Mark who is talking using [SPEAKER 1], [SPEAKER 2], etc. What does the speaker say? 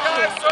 [SPEAKER 1] guys.